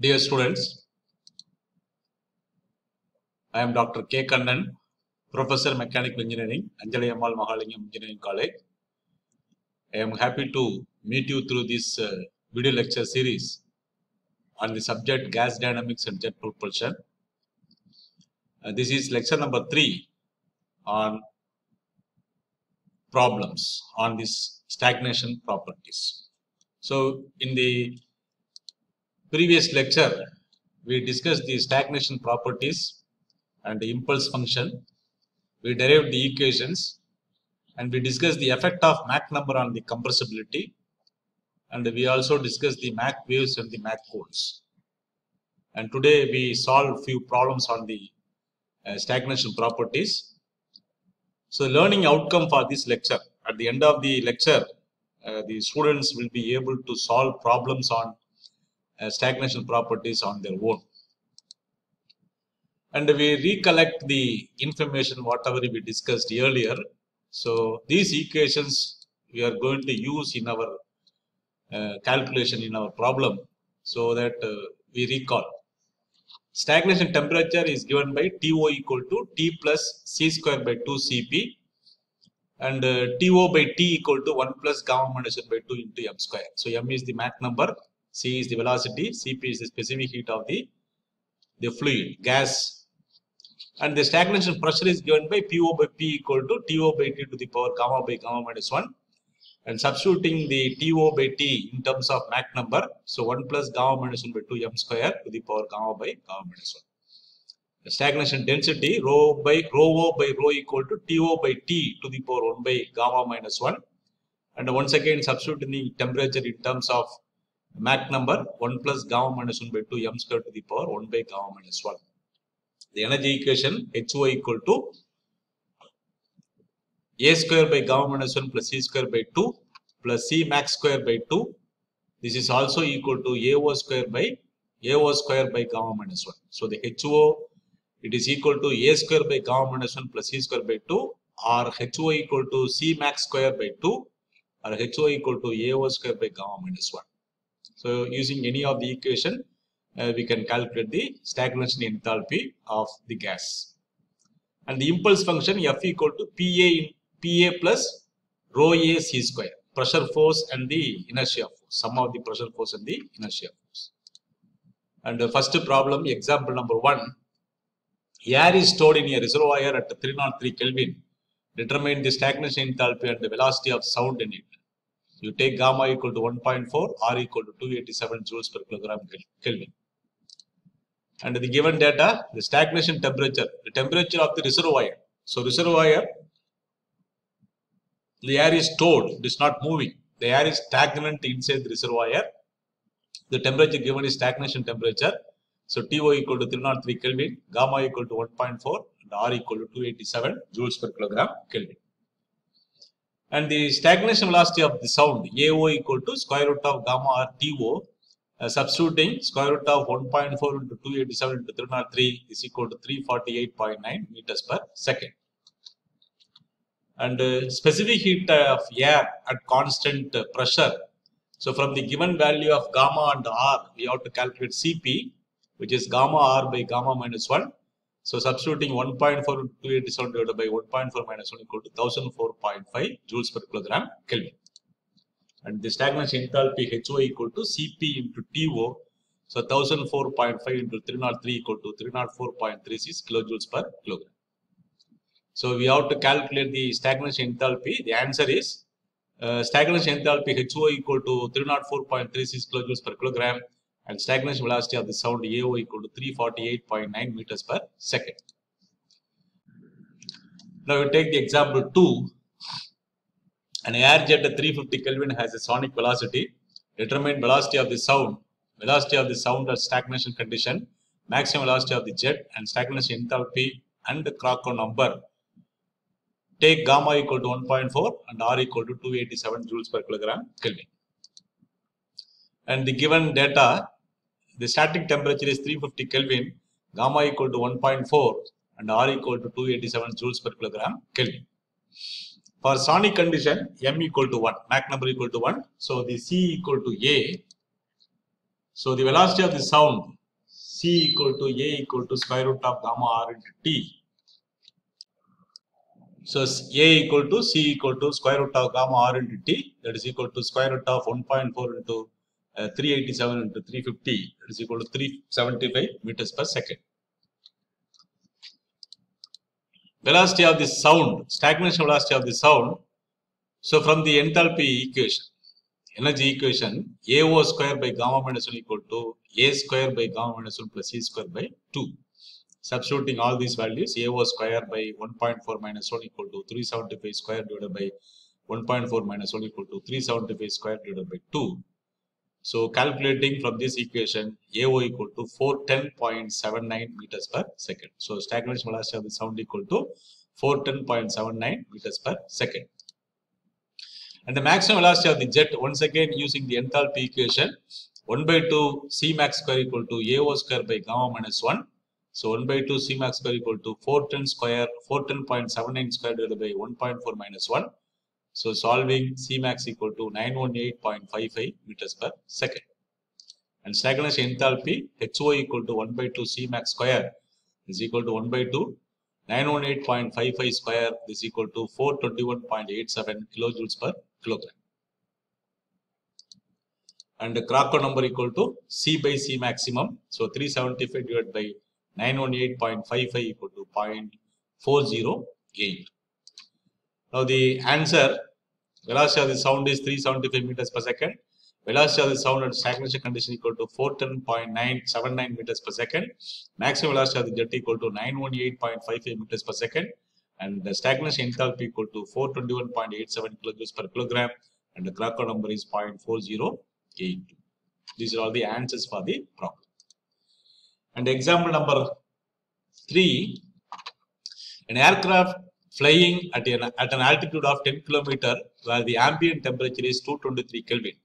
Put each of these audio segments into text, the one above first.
Dear students, I am Dr. K. Kannan, Professor Mechanical Engineering, Anjalai Ammal Mahalingam Engineering College. I am happy to meet you through this uh, video lecture series on the subject gas dynamics and jet propulsion. Uh, this is lecture number three on problems on this stagnation properties. So, in the previous lecture, we discussed the stagnation properties and the impulse function. We derived the equations and we discussed the effect of Mach number on the compressibility. And we also discussed the Mach waves and the Mach cones. And today we solve few problems on the uh, stagnation properties. So, learning outcome for this lecture at the end of the lecture, uh, the students will be able to solve problems on stagnation properties on their own. And we recollect the information whatever we discussed earlier. So these equations we are going to use in our uh, calculation in our problem so that uh, we recall. Stagnation temperature is given by TO equal to T plus C square by 2 Cp and uh, TO by T equal to 1 plus gamma minus 1 by 2 into m square. So m is the Mach number, C is the velocity, Cp is the specific heat of the, the fluid, gas. And the stagnation pressure is given by PO by P equal to TO by T to the power gamma by gamma minus 1. And substituting the TO by T in terms of Mach number, so 1 plus gamma minus 1 by 2 m square to the power gamma by gamma minus 1. The stagnation density rho by rho O by rho equal to TO by T to the power 1 by gamma minus 1. And once again substituting the temperature in terms of Mach number 1 plus gamma minus 1 by 2 m square to the power 1 by gamma minus 1. The energy equation HO equal to A square by gamma minus 1 plus C square by 2 plus C max square by 2. This is also equal to AO square by AO square by gamma minus 1. So the HO it is equal to A square by gamma minus 1 plus C square by 2 or HO equal to C max square by 2 or HO equal to AO square by gamma minus 1. So using any of the equation, uh, we can calculate the stagnation enthalpy of the gas. And the impulse function F equal to PA in PA plus rho A C square, pressure force and the inertia force, sum of the pressure force and the inertia force. And the first problem, example number one, air is stored in a reservoir at 303 Kelvin. Determine the stagnation enthalpy and the velocity of sound in it. You take gamma equal to 1.4, R equal to 287 joules per kilogram Kelvin. And the given data, the stagnation temperature, the temperature of the reservoir. So reservoir, the air is stored, it is not moving. The air is stagnant inside the reservoir. The temperature given is stagnation temperature. So TO equal to 303 Kelvin, gamma equal to 1.4, and R equal to 287 joules per kilogram Kelvin and the stagnation velocity of the sound AO equal to square root of gamma or TO uh, substituting square root of 1.4 into 287 into 303 is equal to 348.9 meters per second. And uh, specific heat of air at constant pressure. So from the given value of gamma and R, we have to calculate Cp, which is gamma R by gamma minus 1 so substituting 1.4 to 287 divided by 1.4 minus 1 equal to 1004.5 joules per kilogram Kelvin. And the stagnation enthalpy HO equal to Cp into TO. So 1004.5 into 303 equal to 304.36 kilojoules per kilogram. So we have to calculate the stagnation enthalpy. The answer is uh, stagnation enthalpy HO equal to 304.36 kilojoules per kilogram and stagnation velocity of the sound AO equal to 348.9 meters per second. Now we take the example 2. An air jet at 350 Kelvin has a sonic velocity. Determine velocity of the sound, velocity of the sound at stagnation condition, maximum velocity of the jet and stagnation enthalpy and the Crocco number. Take gamma equal to 1.4 and R equal to 287 joules per kilogram Kelvin. And the given data the static temperature is 350 Kelvin, gamma equal to 1.4 and R equal to 287 joules per kilogram Kelvin. For sonic condition, M equal to 1, Mach number equal to 1. So the C equal to A. So the velocity of the sound C equal to A equal to square root of gamma R into T. So A equal to C equal to square root of gamma R into T that is equal to square root of 1.4 into uh, 387 into 350 is equal to 375 meters per second. Velocity of the sound, stagnation velocity of the sound. So from the enthalpy equation, energy equation, AO square by gamma minus 1 equal to A square by gamma minus 1 plus C square by 2. Substituting all these values, AO square by 1.4 minus 1 equal to 375 square divided by 1.4 minus 1 equal to 375 square divided by 2. So calculating from this equation, AO equal to 410.79 meters per second. So stagnation velocity of the sound equal to 410.79 meters per second. And the maximum velocity of the jet, once again using the enthalpy equation, 1 by 2 C max square equal to AO square by gamma minus 1. So 1 by 2 C max square equal to 410 square, 410.79 square divided by 1.4 minus 1. So solving Cmax equal to 918.55 meters per second. And stagnation enthalpy HO equal to 1 by 2 Cmax square is equal to 1 by 2 918.55 square is equal to 421.87 kilojoules per kilogram. And the Crocco number equal to C by C maximum. So 375 divided by 918.55 equal to 0.408. Now the answer, velocity of the sound is 375 meters per second. Velocity of the sound at stagnation condition equal to 410.979 meters per second. Maximum velocity of the jet equal to 918.55 meters per second. And the stagnation enthalpy equal to 421.87 kilojoules per kilogram. And the Crocco number is 0.4082. These are all the answers for the problem. And example number three, an aircraft flying at an, at an altitude of 10 km where the ambient temperature is 223 Kelvin.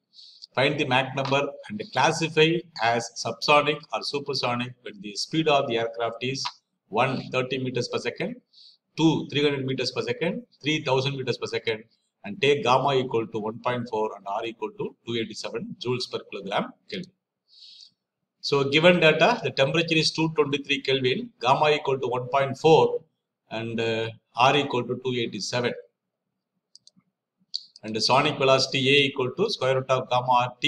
Find the Mach number and classify as subsonic or supersonic when the speed of the aircraft is 1 30 meters per second, 2 300 meters per second, 3000 meters per second and take gamma equal to 1.4 and R equal to 287 joules per kilogram Kelvin. So given data, the temperature is 223 Kelvin, gamma equal to 1.4 and uh, R equal to 287. And the sonic velocity A equal to square root of gamma RT.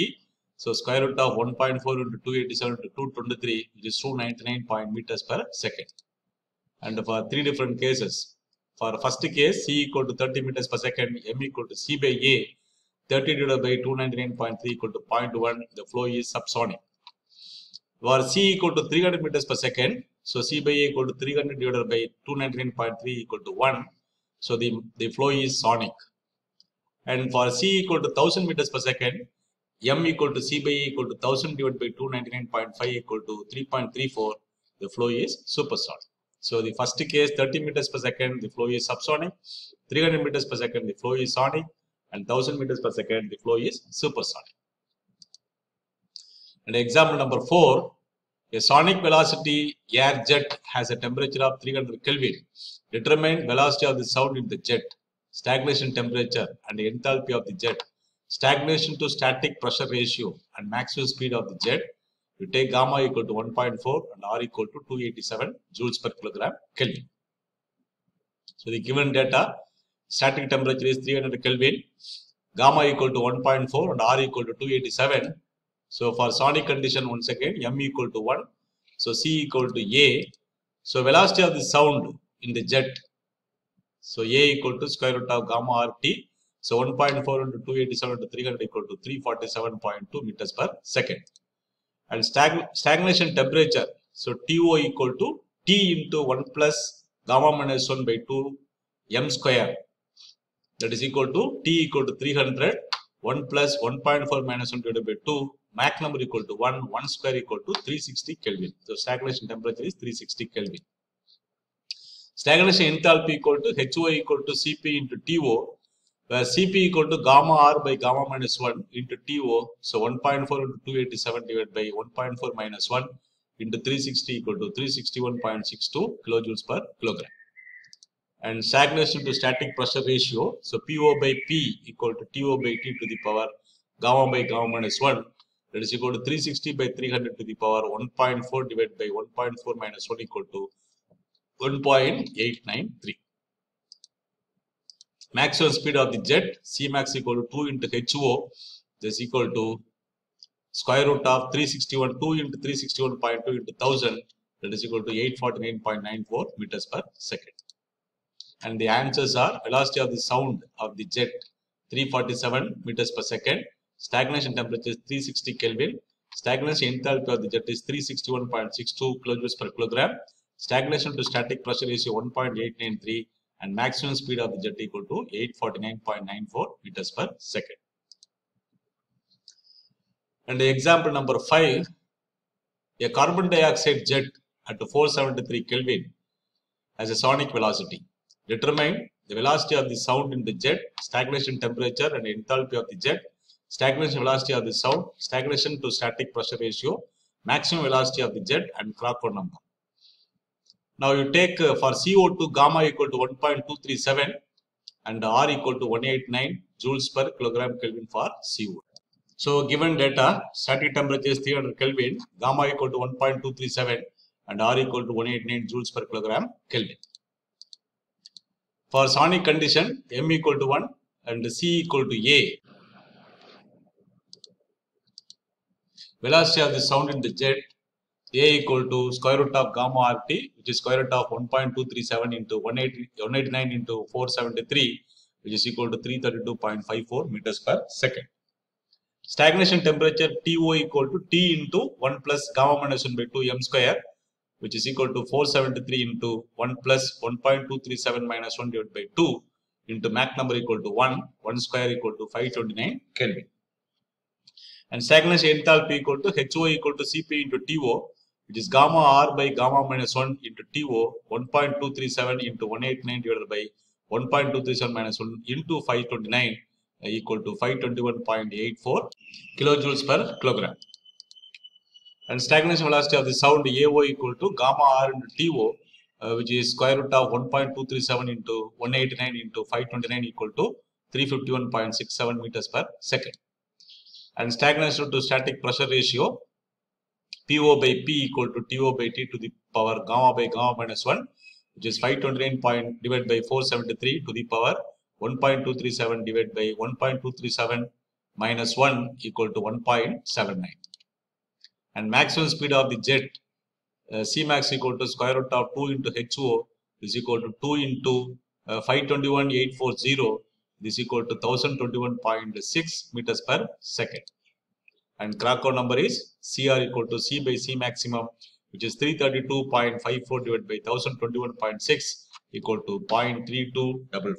So square root of 1.4 into 287 to 223, which is 299 point meters per second. And for three different cases, for first case, C equal to 30 meters per second, M equal to C by A, 30 divided by 299.3 equal to 0.1, the flow is subsonic. For C equal to 300 meters per second, so C by A equal to 300 divided by 299.3 equal to 1. So the, the flow is sonic. And for C equal to 1000 meters per second, M equal to C by A equal to 1000 divided by 299.5 equal to 3.34, the flow is supersonic. So the first case 30 meters per second, the flow is subsonic. 300 meters per second, the flow is sonic. And 1000 meters per second, the flow is supersonic. And example number 4, a sonic velocity air jet has a temperature of 300 Kelvin. Determine velocity of the sound in the jet, stagnation temperature and enthalpy of the jet, stagnation to static pressure ratio and maximum speed of the jet. You take gamma equal to 1.4 and R equal to 287 joules per kilogram Kelvin. So the given data, static temperature is 300 Kelvin, gamma equal to 1.4 and R equal to 287 so for sonic condition, once again, m equal to 1. So c equal to a. So velocity of the sound in the jet. So a equal to square root of gamma rt. So 1.4 into 287 to 300 equal to 347.2 meters per second. And stagn stagnation temperature. So TO equal to T into 1 plus gamma minus 1 by 2 m square. That is equal to T equal to 300 1 plus 1.4 minus 1 divided by 2 Mach number equal to 1, 1 square equal to 360 Kelvin. So stagnation temperature is 360 Kelvin. Stagnation enthalpy equal to HO equal to Cp into TO, where Cp equal to gamma R by gamma minus 1 into TO. So 1.4 into 287 divided by 1.4 minus 1 into 360 equal to 361.62 kilojoules per kilogram. And stagnation to static pressure ratio, so PO by P equal to TO by T to the power gamma by gamma minus 1 that is equal to 360 by 300 to the power 1.4 divided by 1.4 minus 1 equal to 1.893. Maximum speed of the jet Cmax equal to 2 into HO is equal to square root of 361 2 into 361.2 into 1000 that is equal to 849.94 meters per second. And the answers are velocity of the sound of the jet 347 meters per second, stagnation temperature is 360 Kelvin, stagnation enthalpy of the jet is 361.62 kilojoules per kilogram, stagnation to static pressure ratio 1.893 and maximum speed of the jet equal to 849.94 meters per second. And example number 5, a carbon dioxide jet at 473 Kelvin has a sonic velocity. Determine the velocity of the sound in the jet, stagnation temperature and enthalpy of the jet, stagnation velocity of the sound, stagnation to static pressure ratio, maximum velocity of the jet and Crocco number. Now you take uh, for CO2 gamma equal to 1.237 and R equal to 189 joules per kilogram Kelvin for CO2. So given data, static temperature is 300 Kelvin, gamma equal to 1.237 and R equal to 189 joules per kilogram Kelvin. For sonic condition, M equal to 1 and C equal to A. Velocity of the sound in the jet A equal to square root of gamma RT which is square root of 1.237 into 189 into 473 which is equal to 332.54 meters per second. Stagnation temperature TO equal to T into 1 plus gamma minus 1 by 2 m square which is equal to 473 into 1 plus 1.237 minus 1 divided by 2 into Mach number equal to 1, 1 square equal to 529 Kelvin. And stagnation enthalpy equal to HO equal to Cp into TO which is gamma R by gamma minus 1 into TO 1.237 into 189 divided by 1.237 minus 1 into 529 equal to 521.84 kilojoules per kilogram and stagnation velocity of the sound AO equal to gamma R into TO, uh, which is square root of 1.237 into 189 into 529 equal to 351.67 meters per second. And stagnation to static pressure ratio PO by P equal to TO by T to the power gamma by gamma minus 1, which is 529 point divided by 473 to the power 1.237 divided by 1.237 minus 1 equal to 1.79 and maximum speed of the jet uh, Cmax equal to square root of 2 into HO is equal to 2 into uh, 521.840 is equal to 1021.6 meters per second. And Crocco number is CR equal to C by C maximum which is 332.54 divided by 1021.6 equal to 0.3255.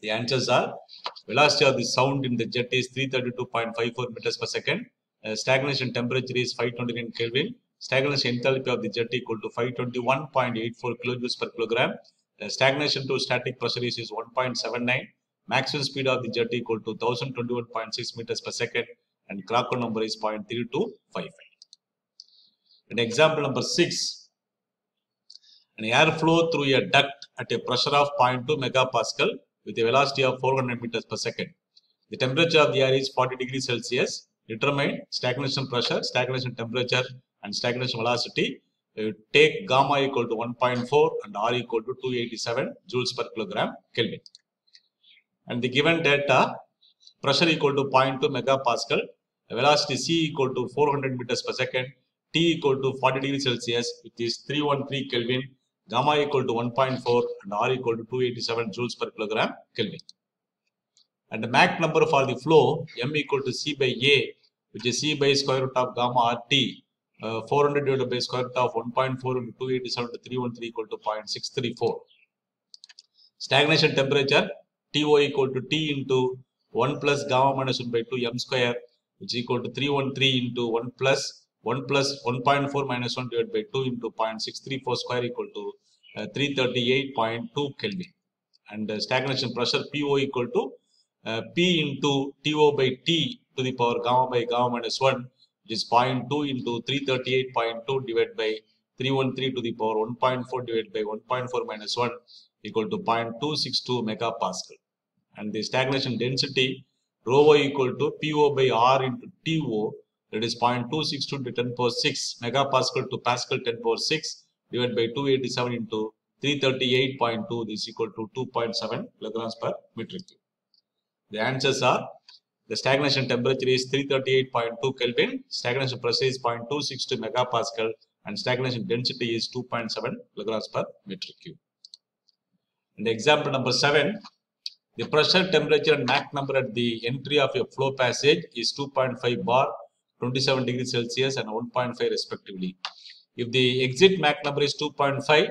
The answers are velocity of the sound in the jet is 332.54 meters per second uh, stagnation temperature is 529 Kelvin. Stagnation enthalpy of the jet equal to 521.84 kilojoules per kilogram. Uh, stagnation to static pressure is 1.79. Maximum speed of the jet equal to 1021.6 meters per second and Crocco number is 0.3255. And example number 6. An airflow through a duct at a pressure of 0.2 megapascal with a velocity of 400 meters per second. The temperature of the air is 40 degrees Celsius determine stagnation pressure, stagnation temperature and stagnation velocity. Uh, take gamma equal to 1.4 and R equal to 287 joules per kilogram Kelvin. And the given data, pressure equal to 0.2 megapascal, velocity C equal to 400 meters per second, T equal to 40 degrees Celsius, which is 313 Kelvin, gamma equal to 1.4 and R equal to 287 joules per kilogram Kelvin and the Mach number for the flow m equal to c by a which is c by square root of gamma rt uh, 400 divided by square root of 1.4 into 287 to 313 equal to 0.634 stagnation temperature to equal to t into 1 plus gamma minus 1 by 2 m square which is equal to 313 into 1 plus 1 plus 1.4 minus 1 divided by 2 into 0.634 square equal to uh, 338.2 Kelvin. And uh, stagnation pressure PO equal to uh, P into TO by T to the power gamma by gamma minus 1 which is 0.2 into 338.2 divided by 313 to the power 1.4 divided by 1.4 minus 1 equal to 0.262 megapascal. And the stagnation density rho y equal to PO by R into TO that is 0.262 into 10 power 6 megapascal to pascal 10 power 6 divided by 287 into 338.2 this is equal to 2.7 kilograms per meter cube. The answers are the stagnation temperature is 338.2 Kelvin, stagnation pressure is 0.262 megapascal and stagnation density is 2.7 kilograms per meter cube. And example number 7, the pressure, temperature and Mach number at the entry of a flow passage is 2.5 bar, 27 degrees Celsius and 1.5 respectively. If the exit Mach number is 2.5,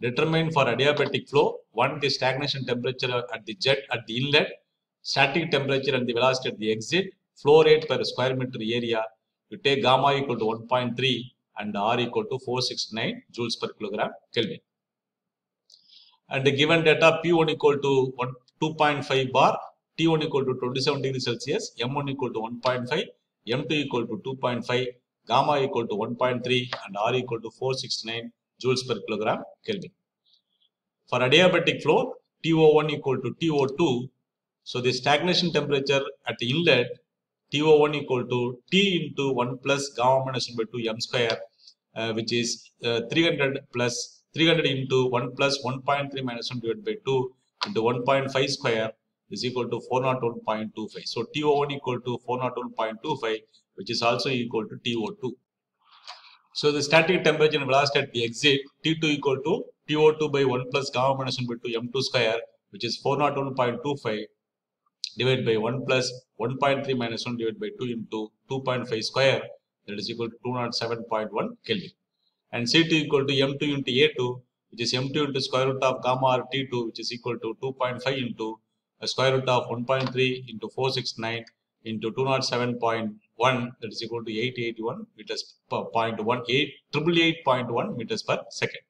determine for adiabatic flow, one the stagnation temperature at the jet at the inlet, static temperature and the velocity at the exit, flow rate per square meter area, you take gamma equal to 1.3 and R equal to 469 joules per kilogram Kelvin. And the given data P1 equal to 1, 2.5 bar, T1 equal to 27 degrees Celsius, M1 equal to 1.5, M2 equal to 2.5, gamma equal to 1.3 and R equal to 469 joules per kilogram Kelvin. For adiabatic flow, TO1 equal to TO2, so the stagnation temperature at the inlet TO1 equal to T into 1 plus gamma minus 1 by 2 m square, uh, which is uh, 300 plus 300 into 1 plus 1.3 minus 1 divided by 2 into 1.5 square is equal to 401.25. So TO1 equal to 401.25, which is also equal to TO2. So the static temperature and velocity at the exit T2 equal to TO2 by 1 plus gamma minus 1 by 2 m2 square, which is 401.25 divided by 1 plus 1.3 minus 1 divided by 2 into 2.5 square that is equal to 207.1 Kelvin. And C2 equal to M2 into A2 which is M2 into square root of gamma R T2 which is equal to 2.5 into square root of 1.3 into 469 into 207.1 that is equal to 881 meters per 0.18 888.1 meters per second.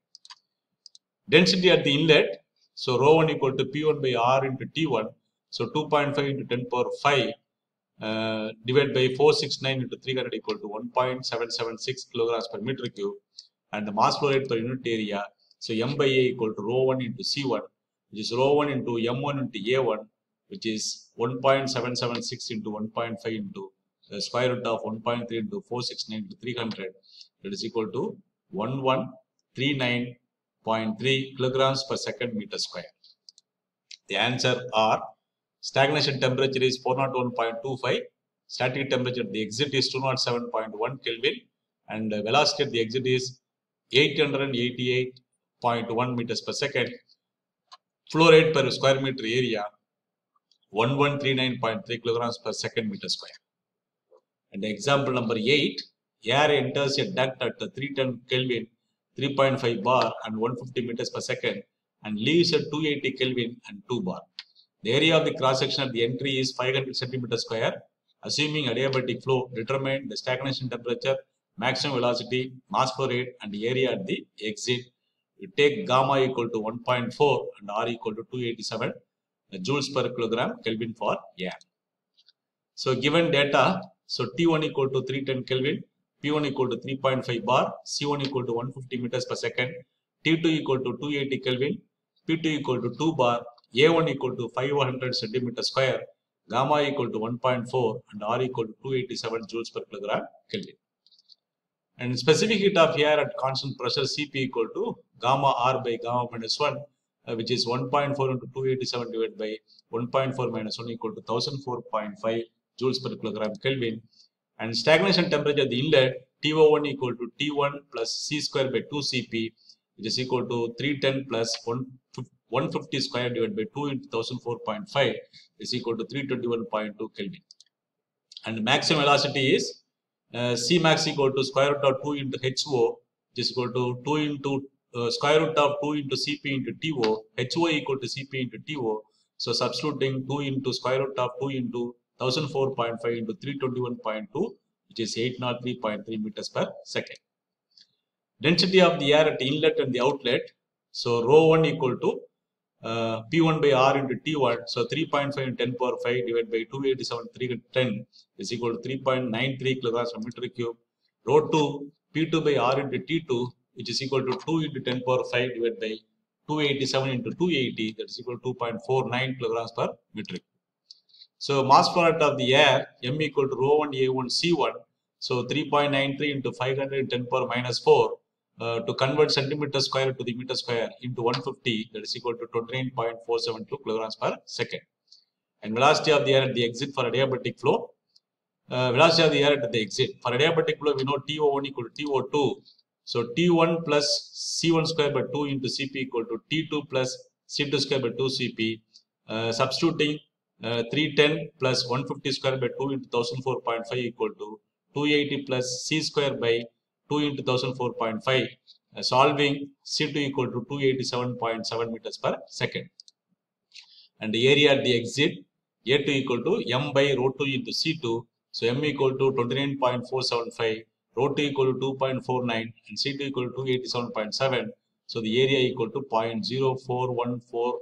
Density at the inlet so rho 1 equal to P1 by R into T1 so 2.5 into 10 power 5 uh, divided by 469 into 300 equal to 1.776 kilograms per meter cube and the mass flow rate per unit area. So M by A equal to rho 1 into C1 which is rho 1 into M1 into A1 which is 1.776 into 1.5 into the square root of 1.3 into 469 into 300 that is equal to 1139.3 kilograms per second meter square. The answer are Stagnation temperature is 401.25. Static temperature at the exit is 207.1 Kelvin. And uh, velocity at the exit is 888.1 meters per second. Flow rate per square meter area 1139.3 kilograms per second meter square. And example number 8, air enters a duct at 310 Kelvin, 3.5 bar and 150 meters per second and leaves at 280 Kelvin and 2 bar. The area of the cross section at the entry is 500 centimeter square. Assuming adiabatic flow, determine the stagnation temperature, maximum velocity, mass flow rate, and the area at the exit. You take gamma equal to 1.4 and R equal to 287 joules per kilogram Kelvin for air. So given data, so T1 equal to 310 Kelvin, P1 equal to 3.5 bar, C1 equal to 150 meters per second, T2 equal to 280 Kelvin, P2 equal to 2 bar, a1 equal to 500 centimeter square, gamma equal to 1.4 and R equal to 287 joules per kilogram Kelvin. And specific heat of air at constant pressure Cp equal to gamma R by gamma minus 1 uh, which is 1.4 into 287 divided by 1.4 minus 1 equal to 1004.5 joules per kilogram Kelvin. And stagnation temperature at the inlet TO1 equal to T1 plus C square by 2 Cp which is equal to 310 plus 150 150 square divided by 2 into 1004.5 is equal to 321.2 Kelvin. And maximum velocity is uh, C max equal to square root of 2 into HO which is equal to 2 into uh, square root of 2 into Cp into TO, HO equal to Cp into TO. So substituting 2 into square root of 2 into 1004.5 into 321.2 which is 803.3 meters per second. Density of the air at inlet and the outlet. So rho 1 equal to uh, P1 by R into T1. So 3.5 into 10 power 5 divided by 287 310 is equal to 3.93 kilograms per meter cube. Rho 2 P2 by R into T2 which is equal to 2 into 10 power 5 divided by 287 into 280 that is equal to 2.49 kilograms per meter cube. So mass flow rate of the air m equal to rho 1 a1 c1. So 3.93 into 510 power minus 4 uh, to convert centimeter square to the meter square into 150 that is equal to 29.472 kilograms per second. And velocity of the air at the exit for adiabatic flow. Uh, velocity of the air at the exit. For adiabatic flow we know TO1 equal to TO2. So T1 plus C1 square by 2 into Cp equal to T2 plus C2 square by 2 Cp. Uh, substituting uh, 310 plus 150 square by 2 into 1004.5 equal to 280 plus c square by 2 into 1004.5 uh, solving c2 equal to 287.7 meters per second and the area at the exit a2 equal to m by rho 2 into c2 so m equal to 29.475 rho 2 equal to 2.49 and c2 equal to 287.7 so the area equal to 0.0414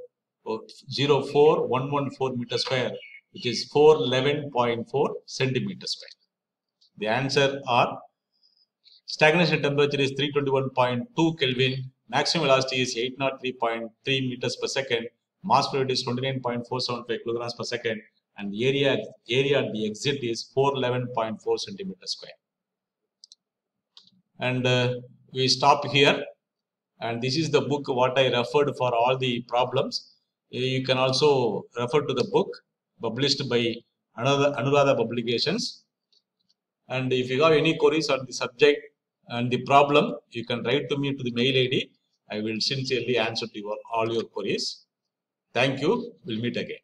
04114 meter square, which is 411.4 centimeter square. The answer are stagnation temperature is 321.2 Kelvin, maximum velocity is 803.3 meters per second, mass flow rate is 29.475 kilograms per second, and the area area at the exit is 411.4 centimeter square. And uh, we stop here. And this is the book what I referred for all the problems you can also refer to the book published by another Anuradha Publications. And if you have any queries on the subject and the problem, you can write to me to the mail ID. I will sincerely answer to your, all your queries. Thank you. We'll meet again.